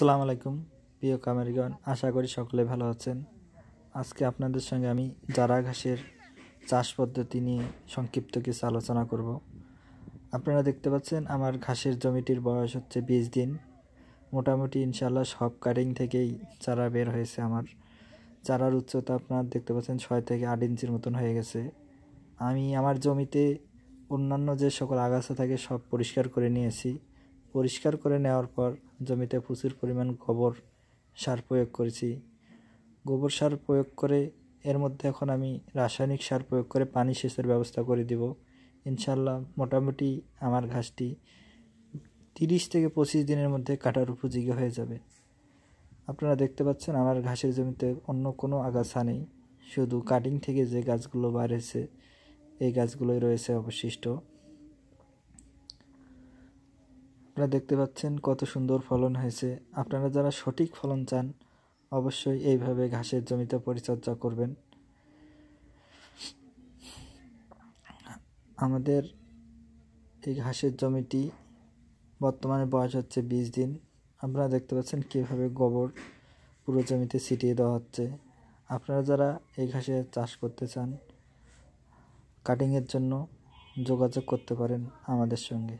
আসসালামু আলাইকুম, প্রিয় কামেরিগণ, আশা করি সকলে ভালো আছেন। আজকে আপনাদের সঙ্গে আমি জারা ঘাসের চাষ পদ্ধতি নিয়ে সংক্ষিপ্ত কিছু আলোচনা করব। আপনারা দেখতে পাচ্ছেন আমার ঘাসের জমিটির বয়স হচ্ছে বিশ দিন। মোটামুটি ইনশাল্লাহ সব কাটিং থেকেই চারা বের হয়েছে আমার। চারার উচ্চতা আপনার দেখতে পাচ্ছেন ছয় থেকে আট ইঞ্চির মতন হয়ে গেছে। আমি আমার জমিতে অন্যান্য যে সকল আগাছা থাকে সব পরিষ্কার করে নিয়েছি। পরিষ্কার করে নেওয়ার পর জমিতে প্রচুর পরিমাণ গোবর সার প্রয়োগ করেছি। গোবর সার প্রয়োগ করে এর মধ্যে এখন আমি রাসায়নিক সার প্রয়োগ করে পানি সেচের ব্যবস্থা করে দিব। ইনশাল্লাহ মোটামুটি আমার ঘাসটি তিরিশ থেকে পঁচিশ দিনের মধ্যে কাটার উপযোগী হয়ে যাবে। আপনারা দেখতে পাচ্ছেন আমার ঘাসের জমিতে অন্য কোনো আগাছা নেই। শুধু কাটিং থেকে যে গাছগুলো হয়েছে, এই গাছগুলোই রয়েছে অবশিষ্ট। আপনারা দেখতে পাচ্ছেন কত সুন্দর ফলন হয়েছে। আপনারা যারা সঠিক ফলন চান, অবশ্যই এইভাবে ঘাসের জমিতে পরিচর্যা করবেন। আমাদের এই ঘাসের জমিটি বর্তমানে বয়স হচ্ছে বিশ দিন। আপনারা দেখতে পাচ্ছেন কীভাবে গোবর পুরো জমিতে ছিটিয়ে দেওয়া হচ্ছে। আপনারা যারা এই ঘাসে চাষ করতে চান কাটিংয়ের জন্য যোগাযোগ করতে পারেন আমাদের সঙ্গে।